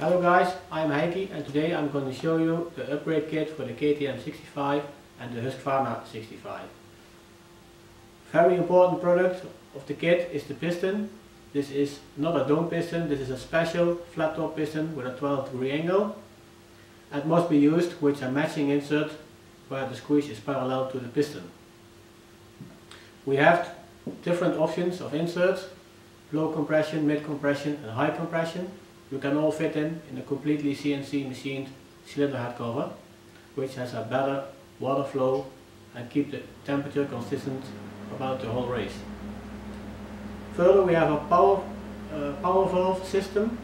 Hello guys, I'm Heikki and today I'm going to show you the upgrade kit for the KTM 65 and the Husqvarna 65. Very important product of the kit is the piston. This is not a dome piston, this is a special flat top piston with a 12 degree angle. It must be used with a matching insert where the squish is parallel to the piston. We have different options of inserts, low compression, mid compression and high compression. You can all fit in in a completely CNC machined cylinder head cover which has a better water flow and keep the temperature consistent about the whole race. Further we have a power, uh, power valve system.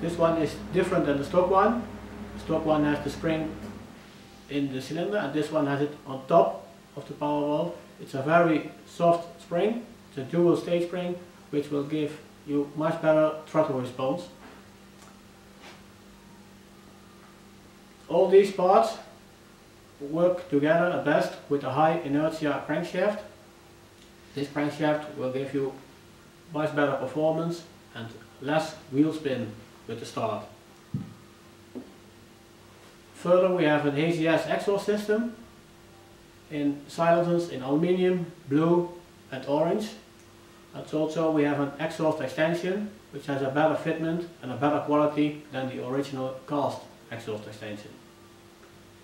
This one is different than the stock one. The stock one has the spring in the cylinder and this one has it on top of the power valve. It's a very soft spring, it's a dual stage spring which will give you much better throttle response. All these parts work together at best with a high inertia crankshaft. This crankshaft will give you much better performance and less wheel spin with the start. Further we have an HGS exhaust system in silencers in aluminium, blue and orange. And also we have an exhaust extension which has a better fitment and a better quality than the original cast exhaust extension.